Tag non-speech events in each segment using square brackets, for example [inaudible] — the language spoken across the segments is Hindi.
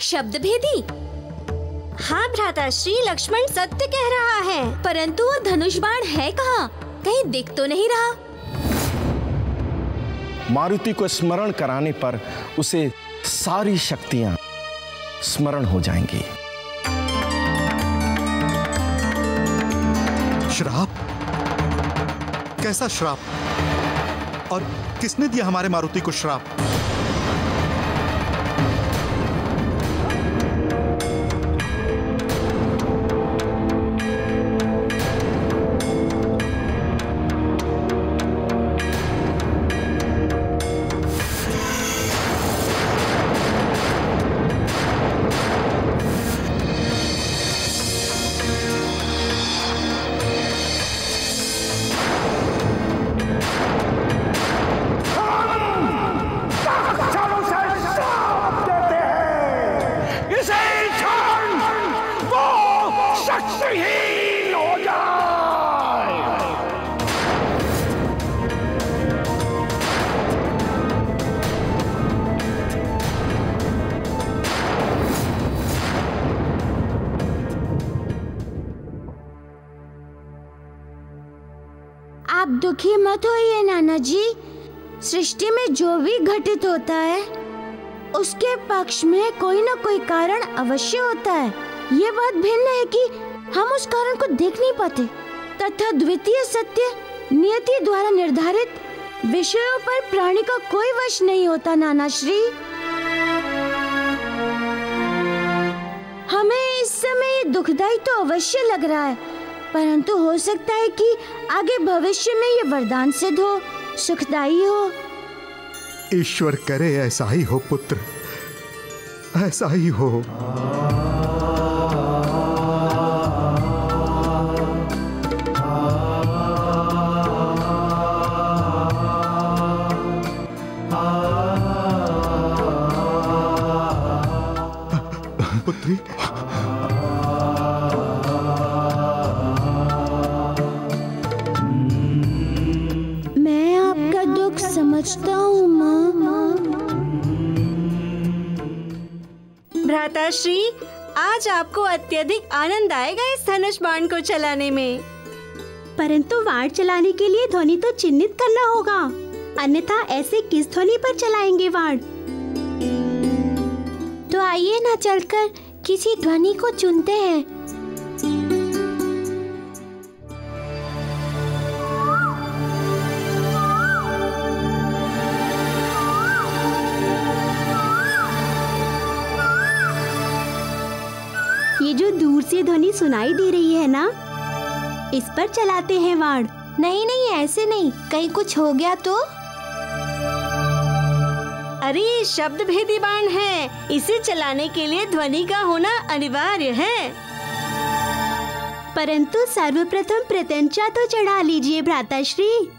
शब्द भेदी हाँ भ्राता श्री लक्ष्मण सत्य कह रहा है परंतु वो धनुष बाण है कहाँ? कहीं दिख तो नहीं रहा। मारुति को स्मरण कराने पर उसे सारी शक्तियाँ स्मरण हो जाएँगी। श्राप? कैसा श्राप? और किसने दिया हमारे मारुति को श्राप? दुखी मत होइए नाना जी सृष्टि में जो भी घटित होता है, उसके पक्ष में कोई ना कोई कारण अवश्य होता है। ये बात भिन्न है कि हम उस कारण को देख नहीं पाते। तथा द्वितीय सत्य नियति द्वारा निर्धारित विषयों पर प्राणी का कोई वश नहीं होता नाना श्री हमें इस समय दुखदाई तो अवश्य लग रहा है। परंतु हो सकता है कि आगे भविष्य में ये वरदान सिद्ध हो सुखदाई हो। ईश्वर करे ऐसा ही हो, पुत्र। ऐसा ही हो। पुत्री भ्राताश्री आज आपको अत्यधिक आनंद आएगा इस धनुष बाण को चलाने में। परंतु वाण चलाने के लिए ध्वनि तो चिन्हित करना होगा। अन्यथा ऐसे किस ध्वनि पर चलाएँगे वाण? तो आइए ना चलकर किसी ध्वनि को चुनते हैं। ध्वनि सुनाई दे रही है ना? इस पर चलाते हैं वाण। नहीं नहीं ऐसे नहीं। कहीं कुछ हो गया तो? अरे शब्द भेदी बाण है। इसे चलाने के लिए ध्वनि का होना अनिवार्य है। परंतु सर्वप्रथम प्रत्यंचा तो चढ़ा लीजिए भ्राताश्री। महारानी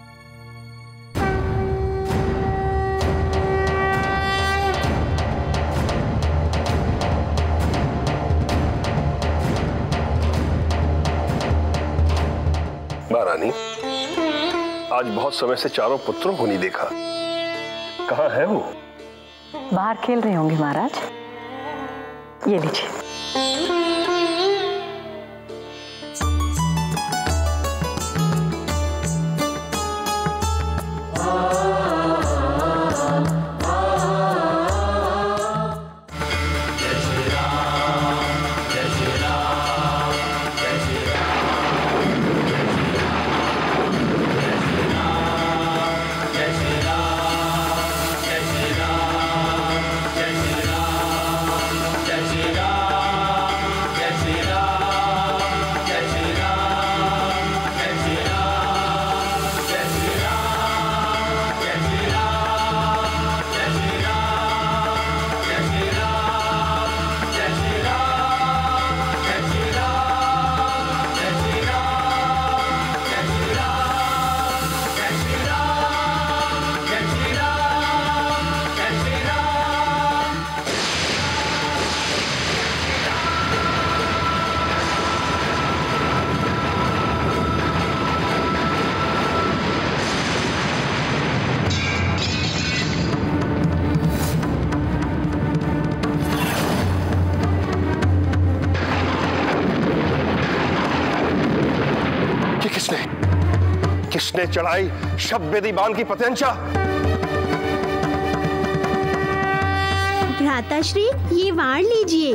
आज बहुत समय से चारों पुत्रों को नहीं देखा। कहाँ है वो? बाहर खेल रहे होंगे महाराज। ये लीजिए। ये किसने? किसने चढ़ाई शब बेदी बाँध की पतंचा भ्राताश्री ये वाण लीजिए।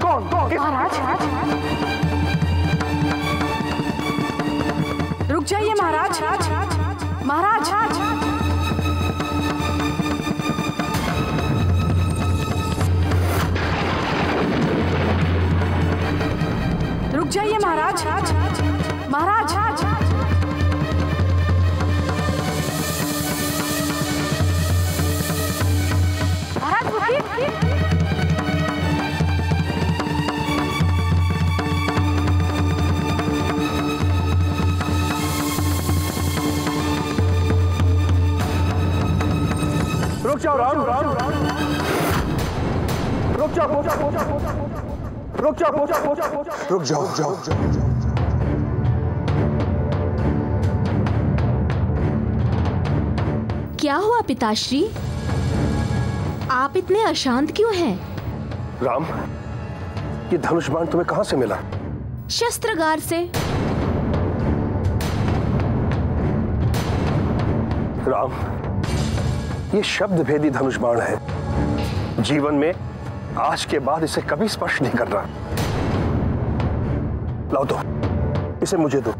कौन? कौन? किस रुक जाइए महाराज। महाराज। जाइए महाराज। रुक जाओ रुक जाओ रुक जाओ क्या हुआ पिताश्री? आप इतने अशांत क्यों हैं? राम ये धनुष बाण तुम्हें कहाँ से मिला? शस्त्रगार से। राम ये शब्द भेदी धनुष बाण है। जीवन में आज के बाद इसे कभी स्पर्श नहीं करना। लाओ दो इसे मुझे दो।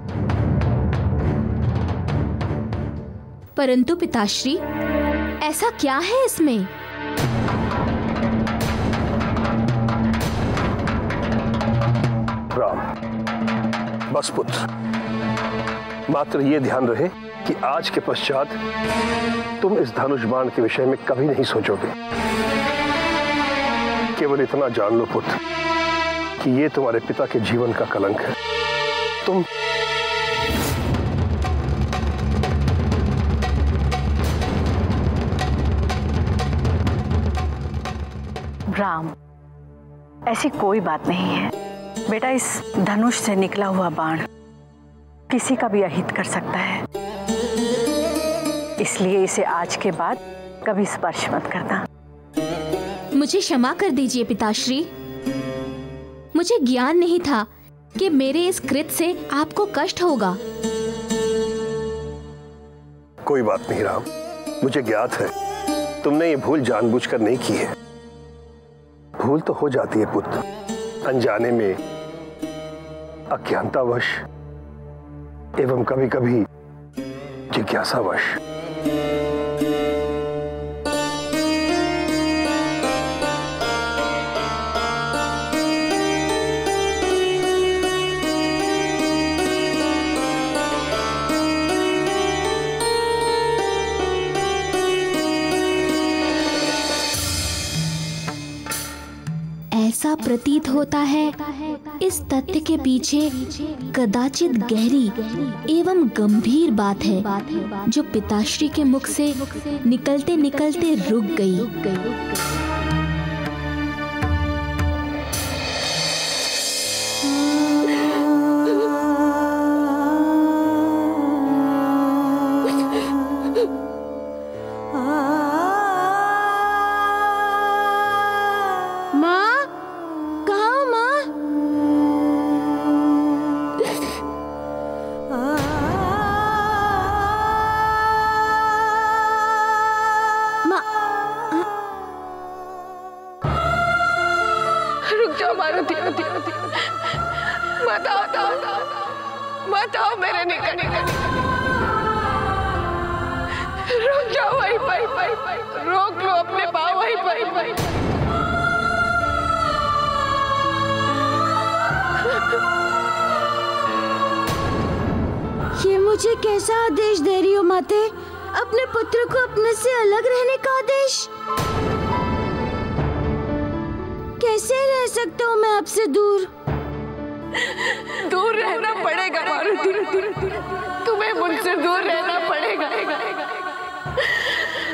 परंतु पिताश्री ऐसा क्या है इसमें? राम बस पुत्र। मात्र ये ध्यान रहे कि आज के पश्चात तुम इस धनुष बाण के विषय में कभी नहीं सोचोगे। केवल इतना जान लो पुत्र। कि ये तुम्हारे पिता के जीवन का कलंक है। तुम राम ऐसी कोई बात नहीं है। बेटा इस धनुष से निकला हुआ बाण किसी का भी अहित कर सकता है। इसलिए इसे आज के बाद कभी स्पर्श मत करना। मुझे क्षमा कर दीजिए पिताश्री। मुझे ज्ञान नहीं था कि मेरे इस कृत से आपको कष्ट होगा। कोई बात नहीं, राम। मुझे ज्ञात है। तुमने ये भूल जानबूझकर नहीं की है। भूल तो हो जाती है, पुत्र। अनजाने में अज्ञानतावश एवं कभी कभी जिज्ञासावश। प्रतीत होता है। इस तथ्य के पीछे कदाचित गहरी एवं गंभीर बात है, जो पिताश्री के मुख से निकलते निकलते रुक गई। माँ रुक जाओ मारुति मत आओ मेरे निकट। रुक जाओ वहीं पर। रोक लो अपने पाँव वहीं पर। ये मुझे कैसा आदेश दे रही हो, माते? अपने पुत्र को अपने से अलग रहने का आदेश? कैसे रह सकता हूँ मैं आपसे दूर? दूर रहना पड़ेगा, मारुति। तुम्हें मुझसे दूर रहना पड़ेगा।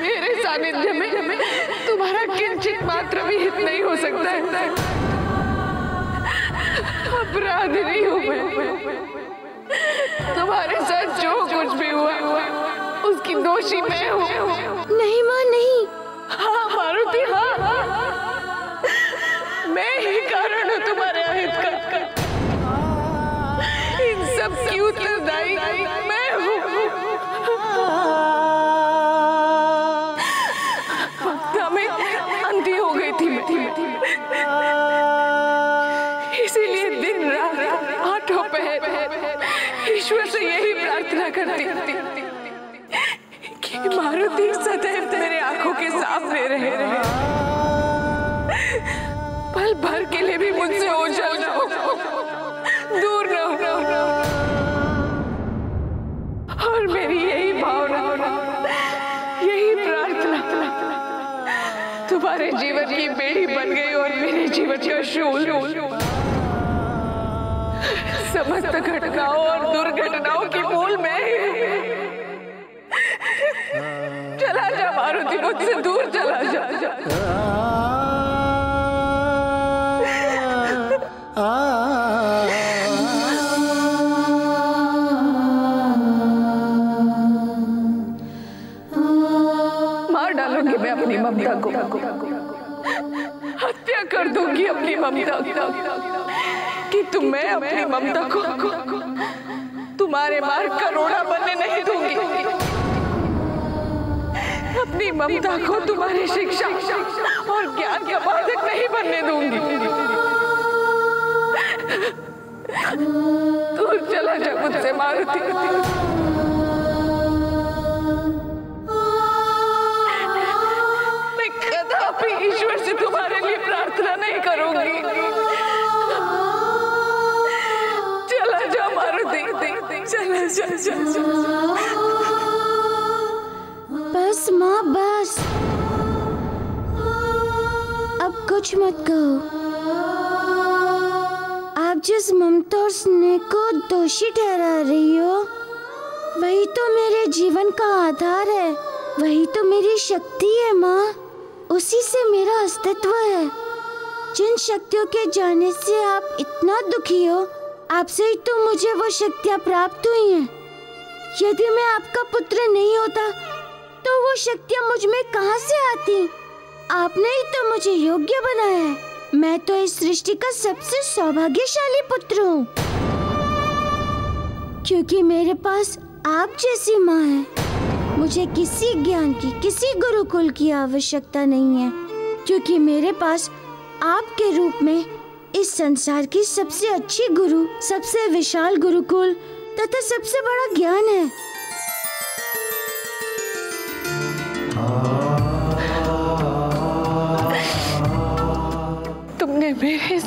मेरे सानिध्य में तुम्हारा किंचित मात्र भी हित नहीं हो सकता है। अपराधी हूँ मैं। तुम्हारे साथ जो कुछ भी हुआ उसकी दोषी मैं हूँ। नहीं माँ नहीं। हाँ मारुति हाँ। मैं मैं ही कारण हूँ तुम्हारे अहित का। इन सब की उत्तरदायी मैं हूँ। में अंधी हो गई थी मैं। इसीलिए दिन रात आठों पहर ईश्वर से यही प्रार्थना करती। [laughs] मारुति सदैव मेरे आँखों के सामने रहे पल भर के लिए भी मुझसे ओझल न हो। दूर न हो। और मेरी यही भावना, यही प्रार्थना, तुम्हारे जीवन की बेड़ी बन गई और मेरे जीवन का शूल। समस्त घटनाओं और दुर्घटनाओं की मूल मैं ही। हूँ। जा मारुति मुझसे दूर चला जा मार डालूँगी मैं अपनी ममता को। हत्या कर दूँगी अपनी ममता को। कि तुम मैं अपनी ममता को तुम्हारे मार करोड़ा बनने नहीं दूँगी। अपनी ममता को तुम्हारी शिक्षा और ज्ञान का बाधक नहीं बनने दूँगी। दूर चला जा मुझसे, मारुति। मैं कदापि ईश्वर से तुम्हारे लिए प्रार्थना नहीं करूँगी। चला जा, मारुति। चला जा चला जा। बस माँ बस अब कुछ मत कहो। आप जिस ममता और स्नेह को दोषी ठहरा रही हो, वही तो मेरे जीवन का आधार है। वही तो मेरी शक्ति है, माँ। उसी से मेरा अस्तित्व है। जिन शक्तियों के जाने से आप इतना दुखी हो, आपसे ही तो मुझे वो शक्तियाँ प्राप्त हुई हैं। यदि मैं आपका पुत्र नहीं होता तो वो शक्तियाँ मुझमें कहाँ से आती? आपने ही तो मुझे योग्य बनाया है। मैं तो इस सृष्टि का सबसे सौभाग्यशाली पुत्र हूँ। क्योंकि मेरे पास आप जैसी माँ है। मुझे किसी ज्ञान की, किसी गुरुकुल की आवश्यकता नहीं है। क्योंकि मेरे पास आपके रूप में इस संसार की सबसे अच्छी गुरु, सबसे विशाल गुरुकुल तथा सबसे बड़ा ज्ञान है।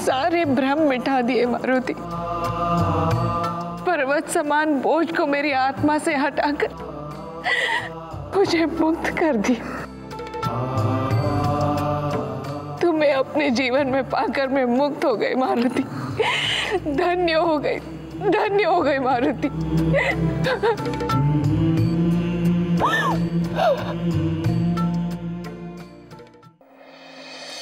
सारे भ्रम मिटा दिए मारुति। पर्वत समान बोझ को मेरी आत्मा से हटाकर मुझे मुक्त कर दी। तुम्हें अपने जीवन में पाकर मैं मुक्त हो गई मारुति। धन्य हो गई, धन्य हो गई मारुति।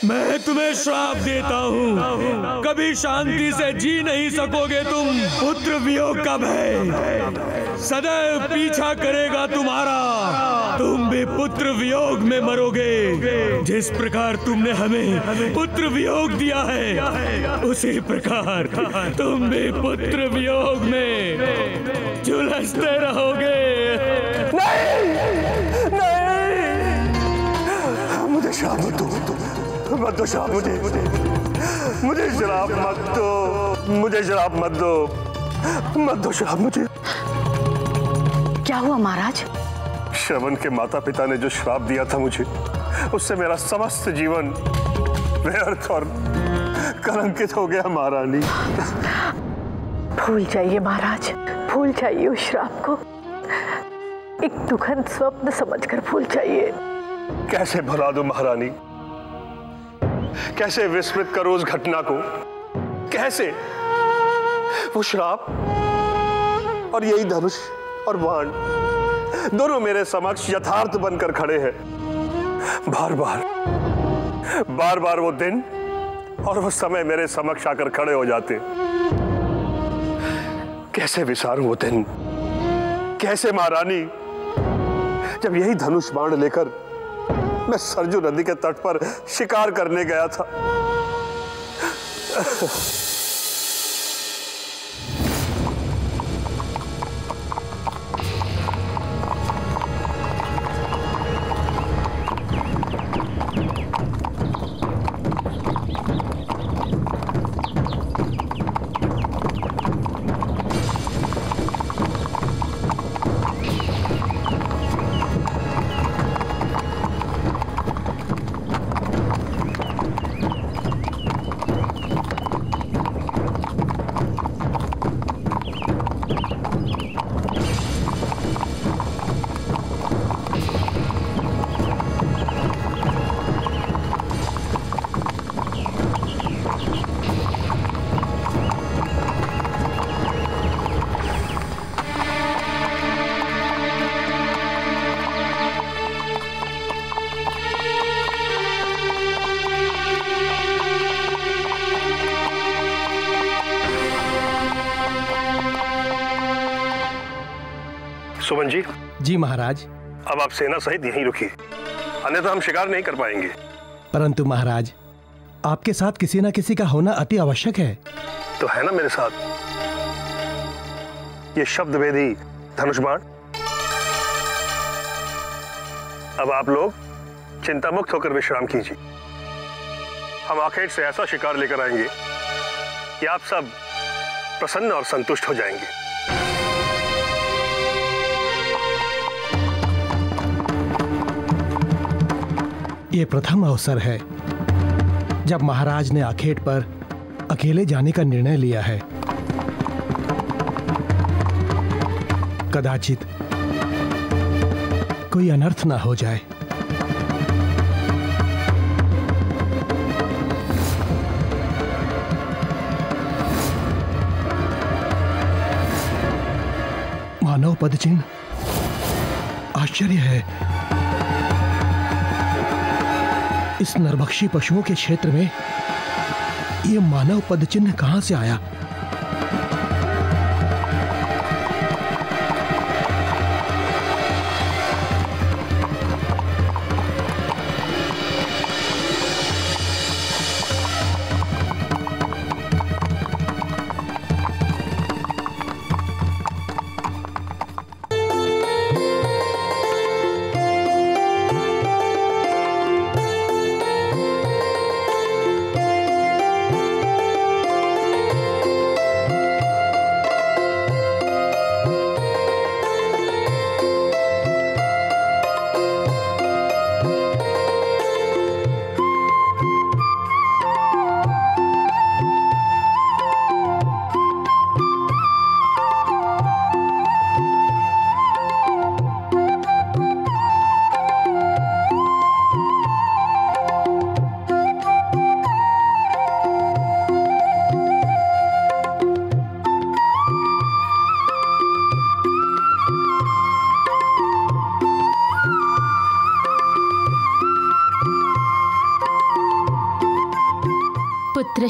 मैं तुम्हें श्राप देता हूँ। कभी शांति से जी नहीं सकोगे तुम। पुत्र वियोग का भय सदैव पीछा करेगा तुम्हारा। तुम भी पुत्र वियोग में मरोगे। जिस प्रकार तुमने हमें पुत्र वियोग दिया है, उसी प्रकार तुम भी पुत्र वियोग में झुलसते रहोगे। मुझे श्राप दो। मत दो श्राप मुझे। मुझे श्राप मत दो। मुझे श्राप मत दो। मत दो श्राप मुझे। क्या हुआ महाराज? श्रवण के माता पिता ने जो श्राप दिया था मुझे उससे मेरा समस्त जीवन व्यर्थ और कलंकित हो गया महारानी। भूल जाइए महाराज। भूल जाइए उस श्राप को। एक दुखद स्वप्न समझकर भूल जाइए। कैसे भुला दो महारानी? कैसे विस्मृत करो उस घटना को? कैसे? वो श्राप और यही धनुष और बाण दोनों मेरे समक्ष यथार्थ बनकर खड़े हैं। बार बार बार बार वो दिन और वो समय मेरे समक्ष आकर खड़े हो जाते। कैसे विसारूं वो दिन? कैसे महारानी? जब यही धनुष बाण लेकर मैं सरजू नदी के तट पर शिकार करने गया था। जी महाराज। अब आप सेना सहित यहीं रुकिए। अन्यथा हम शिकार नहीं कर पाएँगे। परंतु महाराज आपके साथ किसी न किसी का होना अति आवश्यक है। तो है ना मेरे साथ। ये शब्द वेदी धनुष बाण अब आप लोग चिंता मुक्त होकर विश्राम कीजिए। हम आखेट से ऐसा शिकार लेकर आएँगे कि आप सब प्रसन्न और संतुष्ट हो जाएँगे। ये प्रथम अवसर है, जब महाराज ने आखेट पर अकेले जाने का निर्णय लिया है। कदाचित कोई अनर्थ ना हो जाए। मानव पद चिन्ह आश्चर्य है। इस नरभक्षी पशुओं के क्षेत्र में ये मानव पद चिन्ह कहाँ से आया?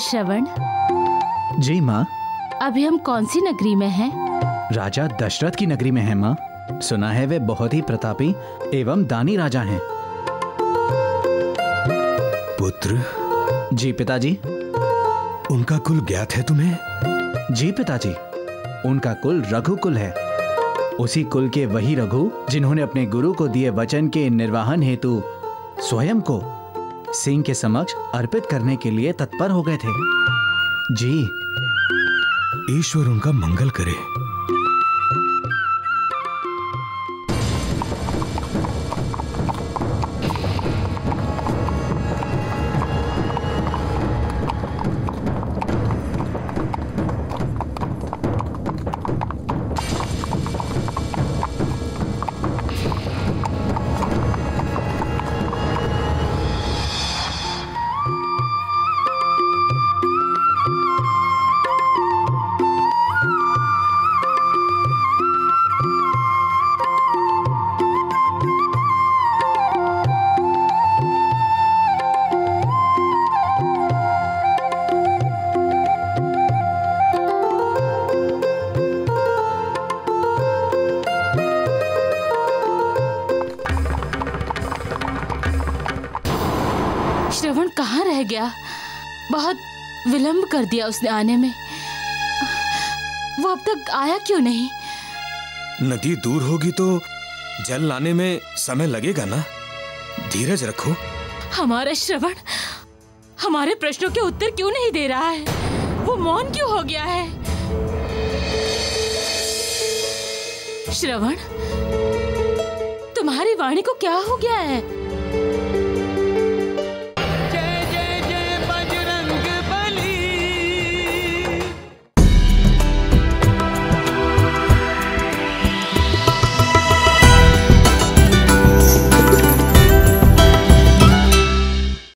श्रवण? जी माँ। अभी हम कौन सी नगरी में हैं? राजा दशरथ की नगरी में है माँ। सुना है वे बहुत ही प्रतापी एवं दानी राजा हैं। पुत्र? जी पिताजी। उनका कुल ज्ञात है तुम्हें? जी पिताजी। उनका कुल रघुकुल है। उसी कुल के वही रघु जिन्होंने अपने गुरु को दिए वचन के निर्वाहन हेतु स्वयं को सिंह के समक्ष अर्पित करने के लिए तत्पर हो गए थे। जी, ईश्वर उनका मंगल करे। कर दिया उसने आने में। वो अब तक आया क्यों नहीं? नदी दूर होगी तो जल लाने में समय लगेगा ना? धीरज रखो। हमारा श्रवण हमारे प्रश्नों के उत्तर क्यों नहीं दे रहा है? वो मौन क्यों हो गया है? श्रवण तुम्हारी वाणी को क्या हो गया है?